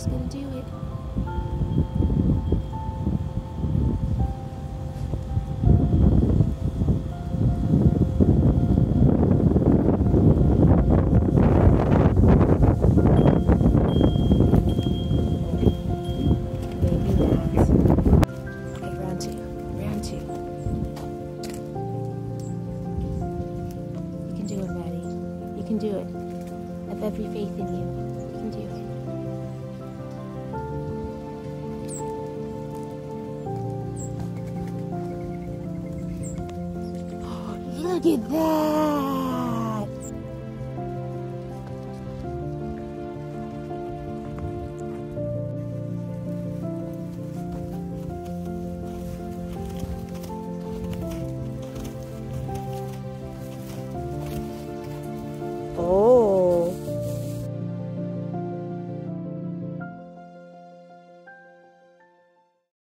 just gonna do it. You can do it, Maddie. You can do it. I have every faith in you. Look at that.